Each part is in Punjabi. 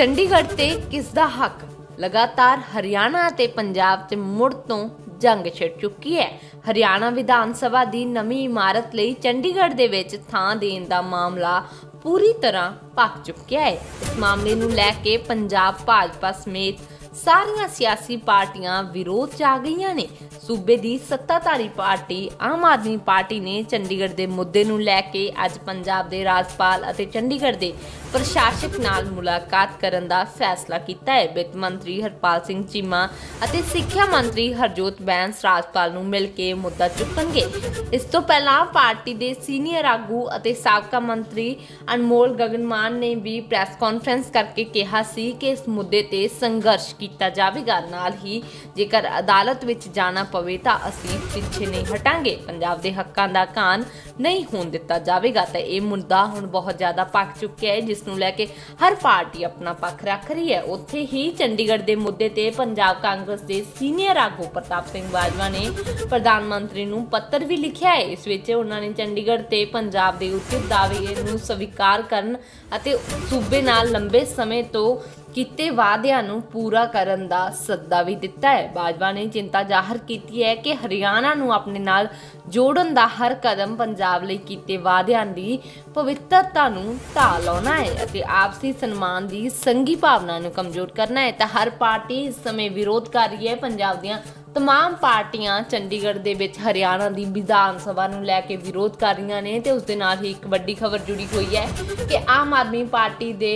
ਚੰਡੀਗੜ੍ਹ ਤੇ ਕਿਸ ਦਾ ਹੱਕ? ਲਗਾਤਾਰ ਹਰਿਆਣਾ ਅਤੇ ਪੰਜਾਬ ਤੇ ਮੁੜ ਤੋਂ ਜੰਗ ਛਿੜ ਚੁੱਕੀ ਹੈ। ਹਰਿਆਣਾ ਵਿਧਾਨ ਸਭਾ ਦੀ ਨਵੀਂ ਇਮਾਰਤ ਲਈ ਚੰਡੀਗੜ੍ਹ ਦੇ ਵਿੱਚ ਥਾਂ ਦੇਣ ਦਾ ਮਾਮਲਾ ਪੂਰੀ ਤਰ੍ਹਾਂ ਪੱਕ ਚੁੱਕਿਆ ਹੈ। ਇਸ ਮਾਮਲੇ ਨੂੰ ਲੈ ਕੇ ਪੰਜਾਬ ਭਾਜਪਾ ਸਮੇਤ ਸਾਰੀਆਂ ਸਿਆਸੀ ਪਾਰਟੀਆਂ ਵਿਰੋਧ 'ਚ ਆ ਗਈਆਂ ਨੇ। ਸੂਬੇ ਦੀ ਸੱਤਾਧਾਰੀ ਪਾਰਟੀ ਆਮ ਆਦਮੀ ਪਾਰਟੀ ਨੇ ਚੰਡੀਗੜ੍ਹ ਦੇ ਮੁੱਦੇ ਨੂੰ ਲੈ ਕੇ ਅੱਜ ਪੰਜਾਬ ਦੇ ਰਾਜਪਾਲ ਅਤੇ ਚੰਡੀਗੜ੍ਹ ਦੇ ਪ੍ਰਸ਼ਾਸਕ ਨਾਲ ਮੁਲਾਕਾਤ ਕਰਨ ਦਾ ਫੈਸਲਾ ਕੀਤਾ ਹੈ। ਵਿੱਤ ਮੰਤਰੀ ਹਰਪਾਲ ਸਿੰਘ ਚੀਮਾ ਅਤੇ ਸਿੱਖਿਆ ਮੰਤਰੀ ਹਰਜੋਤ ਬੈਂਸ ਰਾਜਪਾਲ ਨੂੰ ਮਿਲ ਕੇ ਮੁੱਦਾ ਚੁੱਕਣਗੇ। ਇਸ ਤੋਂ ਪਹਿਲਾਂ ਪਾਰਟੀ ਦੇ ਸੀਨੀਅਰ ਆਗੂ ਅਤੇ ਸਾਬਕਾ ਮੰਤਰੀ ਅਨਮੋਲ ਗਗਨਮਾਨ ਨੇ ਵੀ ਪ੍ਰੈਸ ਕਾਨਫਰੰਸ ਕਰਕੇ ਕਿਹਾ ਸੀ ਕਿ ਇਸ ਮੁੱਦੇ ਤੇ ਸੰਘਰਸ਼ ਕੀਤਾ ਜਾਵੇਗਾ। ਨਾਲ ਹੀ ਜੇਕਰ ਅਦਾਲਤ ਵਿੱਚ ਜਾਣਾ ਪਵੇ ਤਾਂ ਅਸੀਂ ਪਿੱਛੇ ਨਹੀਂ ਹਟਾਂਗੇ। ਪੰਜਾਬ ਦੇ ਹੱਕਾਂ ਦਾ ਕਾਨ ਨਹੀਂ ਹੋਣ ਦਿੱਤਾ ਜਾਵੇਗਾ ਤਾਂ ਇਹ ਮੁੱਦਾ ਹੁਣ ਬਹੁਤ ਜ਼ਿਆਦਾ ਪੱਕ ਚੁੱਕਿਆ ਹੈ, ਜਿਸ ਨੂੰ ਲੈ ਕੇ ਹਰ ਪਾਰਟੀ ਆਪਣਾ ਪੱਖ ਰੱਖ ਰਹੀ ਹੈ। ਉੱਥੇ ਹੀ ਚੰਡੀਗੜ੍ਹ ਦੇ ਮੁੱਦੇ ਤੇ ਪੰਜਾਬ ਕਾਂਗਰਸ ਦੇ ਸੀਨੀਅਰ ਆਗੂ ਪ੍ਰਤਾਪ ਸਿੰਘ ਬਾਜਵਾ ਨੇ ਪ੍ਰਧਾਨ ਮੰਤਰੀ ਨੂੰ ਪੱਤਰ ਵੀ ਲਿਖਿਆ ਹੈ। ਇਸ ਵਿੱਚ ਉਹਨਾਂ ਨੇ ਚੰਡੀਗੜ੍ਹ ਤੇ ਪੰਜਾਬ ਦੇ ਉਚਿਤ ਦਾਅਵੇ ਨੂੰ ਸਵੀਕਾਰ ਕਰਨ ਅਤੇ ਸੂਬੇ ਨਾਲ ਲੰਬੇ ਸਮੇਂ ਤੋਂ ਕੀਤੇ ਵਾਅਦਿਆਂ ਨੂੰ ਪੂਰਾ ਕਰਨ ਦਾ ਸੱਦਾ ਵੀ ਦਿੱਤਾ ਹੈ। ਬਾਜਵਾ ਨੇ ਚਿੰਤਾ ਜ਼ਾਹਰ ਕੀਤੀ ਹੈ ਕਿ ਹਰਿਆਣਾ ਨੂੰ ਆਪਣੇ ਨਾਲ ਜੋੜਨ ਦਾ ਹਰ ਕਦਮ ਪੰਜਾਬ ਲਈ ਕੀਤੇ ਵਾਅਦਿਆਂ ਦੀ ਪਵਿੱਤਰਤਾ ਨੂੰ ਢਾਹ ਲਾਉਣਾ ਹੈ ਅਤੇ ਆਪਸੀ ਸਨਮਾਨ ਦੀ ਸੰਗੀ ਭਾਵਨਾ ਨੂੰ ਕਮਜ਼ੋਰ ਕਰਨਾ ਹੈ। ਤਾਂ ਹਰ ਪਾਰਟੀ ਇਸ ਸਮੇਂ ਵਿਰੋਧ ਕਰ ਰਹੀ ਹੈ। ਪੰਜਾਬ ਦੀਆਂ ਤਮਾਮ ਪਾਰਟੀਆਂ ਚੰਡੀਗੜ੍ਹ ਦੇ ਵਿੱਚ ਹਰਿਆਣਾ ਦੀ ਵਿਧਾਨ ਸਭਾ ਨੂੰ ਲੈ ਕੇ ਵਿਰੋਧ ਕਰ ਰਹੀਆਂ ਨੇ ਤੇ ਉਸ ਦੇ ਨਾਲ ਹੀ ਇੱਕ ਵੱਡੀ ਖਬਰ ਜੁੜੀ ਹੋਈ ਹੈ ਕਿ ਆਮ ਆਦਮੀ ਪਾਰਟੀ ਦੇ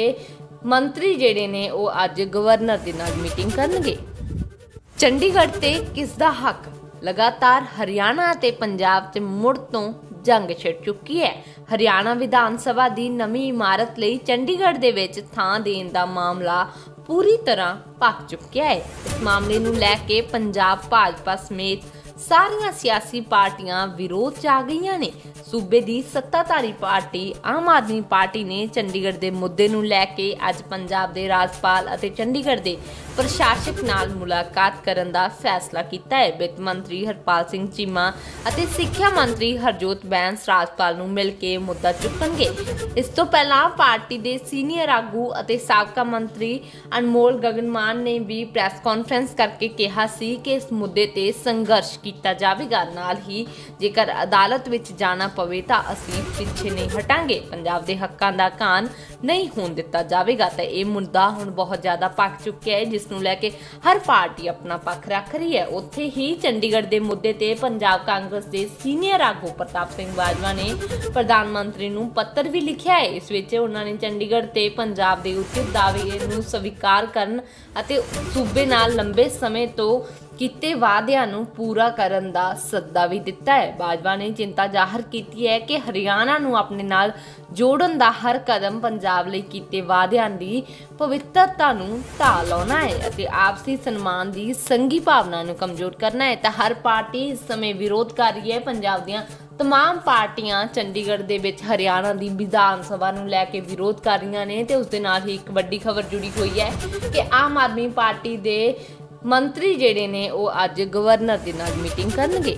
ਮੰਤਰੀ ਜਿਹੜੇ ਨੇ ਉਹ ਅੱਜ ਗਵਰਨਰ ਦੇ ਨਾਲ ਮੀਟਿੰਗ ਕਰਨਗੇ। ਚੰਡੀਗੜ੍ਹ ਤੇ ਕਿਸ ਦਾ ਹੱਕ? ਲਗਾਤਾਰ ਹਰਿਆਣਾ ਅਤੇ ਪੰਜਾਬ ਚ ਮੁੜ ਤੋਂ ਜੰਗ ਛਿੜ ਚੁੱਕੀ ਹੈ। ਹਰਿਆਣਾ ਵਿਧਾਨ ਸਭਾ ਦੀ ਨਵੀਂ ਇਮਾਰਤ ਲਈ ਚੰਡੀਗੜ੍ਹ ਦੇ ਵਿੱਚ ਥਾਂ ਦੇਣ ਦਾ ਮਾਮਲਾ ਪੂਰੀ ਤਰ੍ਹਾਂ ਪੱਕ ਚੁੱਕਿਆ ਹੈ। ਇਸ ਮਾਮਲੇ ਨੂੰ ਲੈ ਕੇ ਪੰਜਾਬ ਭਾਜਪਾ ਸਮੇਤ ਸਾਰੀਆਂ ਸਿਆਸੀ ਪਾਰਟੀਆਂ ਵਿਰੋਧ 'ਚ ਆ ਗਈਆਂ ਨੇ। ਸੂਬੇ ਦੀ ਸੱਤਾਧਾਰੀ ਪਾਰਟੀ, ਆਮ ਆਦਮੀ ਪਾਰਟੀ ਨੇ ਚੰਡੀਗੜ੍ਹ ਦੇ ਮੁੱਦੇ ਨੂੰ ਲੈ ਕੇ ਅੱਜ ਪੰਜਾਬ ਦੇ ਰਾਜਪਾਲ ਅਤੇ ਚੰਡੀਗੜ੍ਹ ਦੇ ਪ੍ਰਸ਼ਾਸਕ ਨਾਲ ਮੁਲਾਕਾਤ ਕਰਨ ਦਾ ਫੈਸਲਾ ਕੀਤਾ ਹੈ। ਵਿੱਤ ਮੰਤਰੀ ਹਰਪਾਲ ਸਿੰਘ ਚੀਮਾ ਅਤੇ ਸਿੱਖਿਆ ਮੰਤਰੀ ਹਰਜੋਤ ਬੈਂਸ ਰਾਜਪਾਲ ਨੂੰ ਮਿਲ ਕੇ ਮੁੱਦਾ ਚੁੱਕਣਗੇ। ਇਸ ਤੋਂ ਪਹਿਲਾਂ ਪਾਰਟੀ ਦੇ ਸੀਨੀਅਰ ਆਗੂ ਅਤੇ ਸਾਬਕਾ ਮੰਤਰੀ ਅਨਮੋਲ ਗਗਨਮਾਨ ਨੇ ਵੀ ਪ੍ਰੈਸ ਕਾਨਫਰੰਸ ਕਰਕੇ ਕਿਹਾ ਸੀ ਕਿ ਇਸ ਮੁੱਦੇ ਤੇ ਸੰਘਰਸ਼ ਕੀਤਾ ਜਾਵੇਗਾ। ਨਾਲ ਹੀ ਜੇਕਰ ਅਦਾਲਤ ਵਿੱਚ ਜਾਣਾ ਪਵੇ ਤਾਂ ਅਸੀਂ ਪਿੱਛੇ ਨਹੀਂ ਹਟਾਂਗੇ। ਪੰਜਾਬ ਦੇ ਹੱਕਾਂ ਦਾ ਕਾਨ ਨਹੀਂ ਹੋਣ ਦਿੱਤਾ ਜਾਵੇਗਾ ਤਾਂ ਇਹ ਮੁੱਦਾ ਹੁਣ ਬਹੁਤ ਜ਼ਿਆਦਾ ਪੱਕ ਚੁੱਕਿਆ ਹੈ, ਜਿਸ ਨੂੰ ਲੈ ਕੇ ਹਰ ਪਾਰਟੀ ਆਪਣਾ ਪੱਖ ਰੱਖ ਰਹੀ ਹੈ। ਉੱਥੇ ਹੀ ਚੰਡੀਗੜ੍ਹ ਦੇ ਮੁੱਦੇ ਤੇ ਪੰਜਾਬ ਕਾਂਗਰਸ ਦੇ ਸੀਨੀਅਰ ਆਗੂ ਪ੍ਰਤਾਪ ਸਿੰਘ ਬਾਜਵਾ ਨੇ ਪ੍ਰਧਾਨ ਮੰਤਰੀ ਨੂੰ ਪੱਤਰ ਵੀ ਲਿਖਿਆ ਹੈ। ਇਸ ਵਿੱਚ ਉਹਨਾਂ ਨੇ ਚੰਡੀਗੜ੍ਹ ਤੇ ਪੰਜਾਬ ਦੇ ਉਚਿਤ ਦਾਅਵੇ ਨੂੰ ਸਵੀਕਾਰ ਕਰਨ ਅਤੇ ਸੂਬੇ ਨਾਲ ਲੰਬੇ ਸਮੇਂ ਤੋਂ ਕੀਤੇ ਵਾਅਦਿਆਂ ਨੂੰ ਪੂਰਾ ਕਰਨ ਦਾ ਸੱਦਾ ਵੀ ਦਿੱਤਾ ਹੈ। ਬਾਜਵਾ ਨੇ ਚਿੰਤਾ ਜ਼ਾਹਰ ਕੀਤੀ ਹੈ ਕਿ ਹਰਿਆਣਾ ਨੂੰ ਆਪਣੇ ਨਾਲ ਜੋੜਨ ਦਾ ਹਰ ਕਦਮ ਪੰਜਾਬ ਲਈ ਕੀਤੇ ਵਾਅਦਿਆਂ ਦੀ ਪਵਿੱਤਰਤਾ ਨੂੰ ਢਾਹ ਲਾਉਣਾ ਹੈ ਅਤੇ ਆਪਸੀ ਸਨਮਾਨ ਦੀ ਸੰਗੀ ਭਾਵਨਾ ਨੂੰ ਕਮਜ਼ੋਰ ਕਰਨਾ ਹੈ। ਤਾਂ ਹਰ ਪਾਰਟੀ ਇਸ ਸਮੇਂ ਵਿਰੋਧ ਕਰ ਰਹੀ ਹੈ। ਪੰਜਾਬ ਦੀਆਂ ਤਮਾਮ ਪਾਰਟੀਆਂ ਚੰਡੀਗੜ੍ਹ ਦੇ ਵਿੱਚ ਹਰਿਆਣਾ ਦੀ ਵਿਧਾਨ ਸਭਾ ਨੂੰ ਲੈ ਕੇ ਵਿਰੋਧ ਕਰ ਰਹੀਆਂ ਨੇ ਤੇ ਉਸ ਦੇ ਨਾਲ ਹੀ ਇੱਕ ਵੱਡੀ ਖਬਰ ਜੁੜੀ ਹੋਈ ਹੈ ਕਿ ਆਮ ਆਦਮੀ ਪਾਰਟੀ ਦੇ ਮੰਤਰੀ ਜਿਹੜੇ ਨੇ ਉਹ ਅੱਜ ਗਵਰਨਰ ਦੇ ਨਾਲ ਮੀਟਿੰਗ ਕਰਨਗੇ